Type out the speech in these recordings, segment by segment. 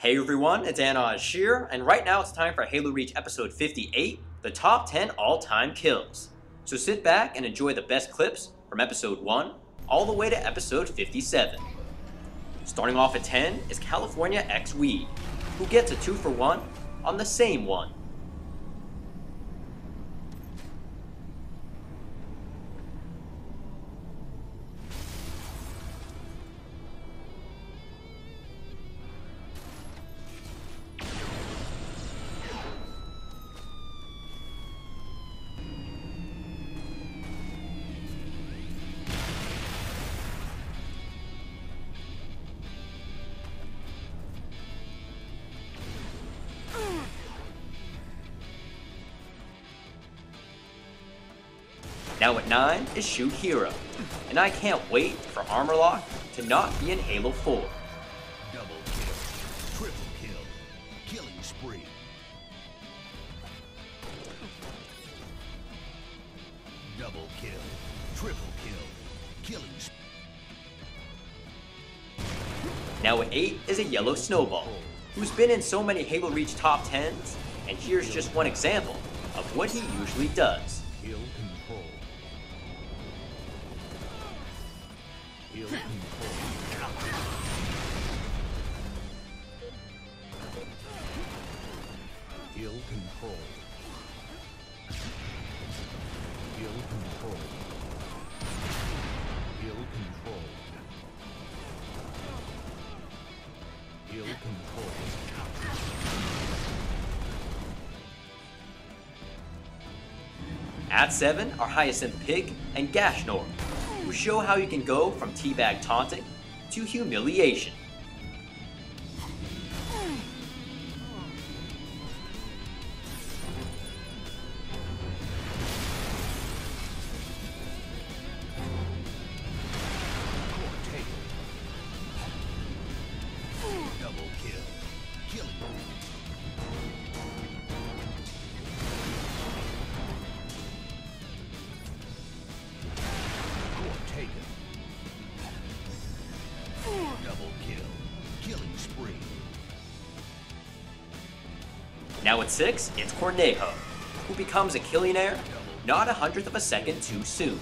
Hey everyone, it's Anoj here, and right now it's time for Halo Reach episode 58, the top 10 all-time kills. So sit back and enjoy the best clips from episode 1 all the way to episode 57. Starting off at 10 is California X Weed, who gets a 2 for 1 on the same one. Now at 9 is Shoot Hero, and I can't wait for Armor Lock to not be in Halo 4. Double kill, triple kill, killing spree. Double kill, triple kill, killing spree. Now at 8 is a Yellow Snowball, who's been in so many Halo Reach top 10s, and here's just one example of what he usually does. At 7 are Hyacinth Pig and Gashnor, show how you can go from teabag taunting to humiliation. Now at 6, it's Cornejo, who becomes a Killionaire not a hundredth of a second too soon.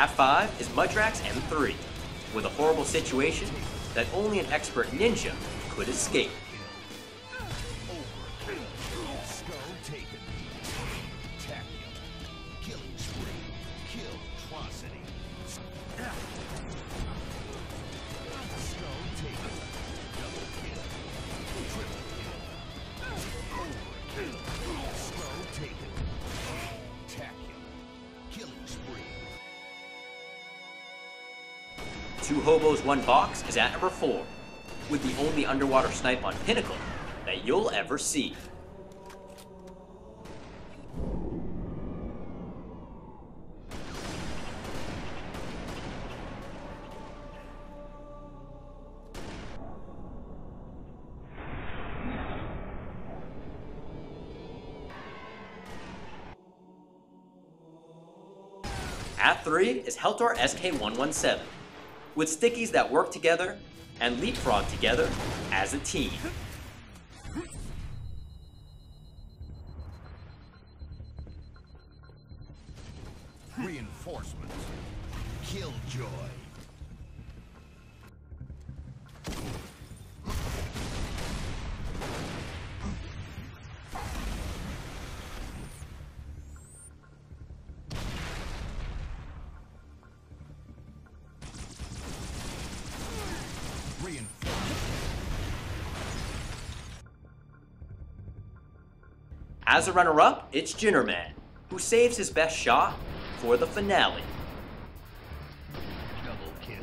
At 5 is Mudrax M3, with a horrible situation that only an expert ninja could escape. Two Hobos, One Box is at number 4, with the only underwater snipe on Pinnacle that you'll ever see. At 3 is Heltor SK117, with stickies that work together and leapfrog together as a team. Reinforcements. Killjoy. As a runner-up, it's Jinnerman, who saves his best shot for the finale. Double kill.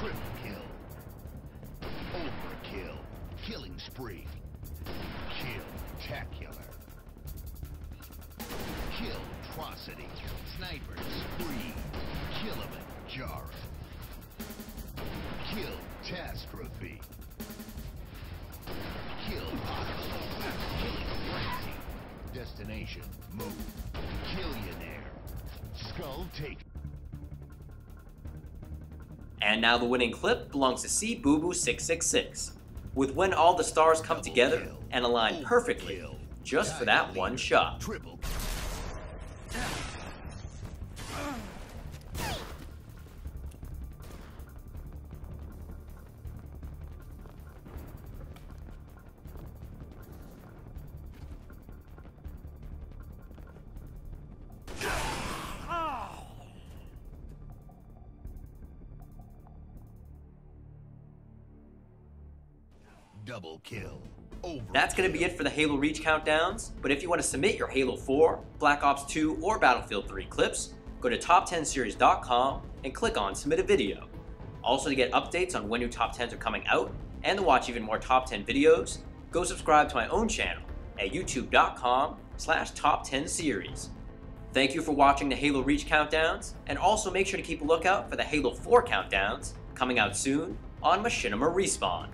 Triple kill. Overkill. Killing spree. Kill. Tacular. Kill. Atrocity. Sniper, Spree, Destination, move. Killionaire. Skull Taker. And now the winning clip belongs to C Boo Boo 666, with when all the stars come Double together kill. and align perfectly, just for that one shot. Triple. Double kill. Over. That's going to be it for the Halo Reach countdowns, but if you want to submit your Halo 4, Black Ops 2, or Battlefield 3 clips, go to top10series.com and click on Submit a Video. Also, to get updates on when new top 10s are coming out and to watch even more top 10 videos, go subscribe to my own channel at youtube.com slash top 10 series. Thank you for watching the Halo Reach countdowns, and also make sure to keep a lookout for the Halo 4 countdowns coming out soon on Machinima Respawn.